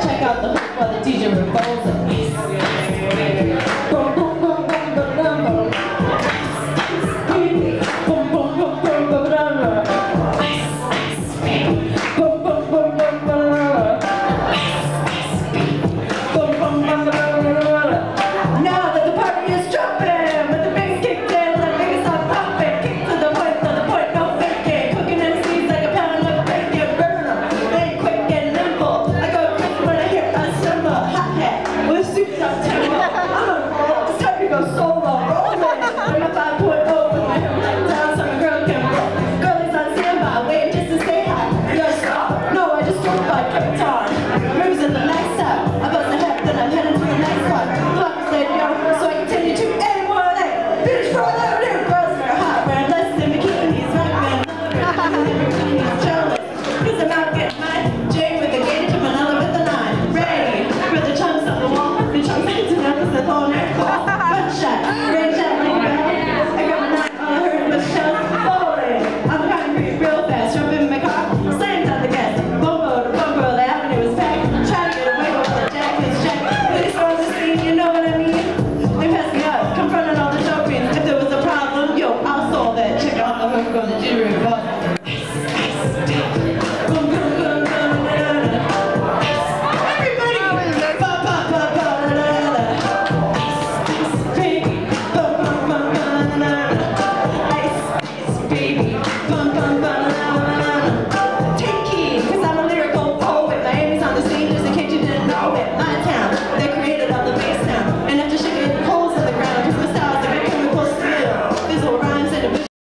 Check out the whole the DJ Revolta. chúng tôi kính chào gonna do it, Baby, bum bum bum.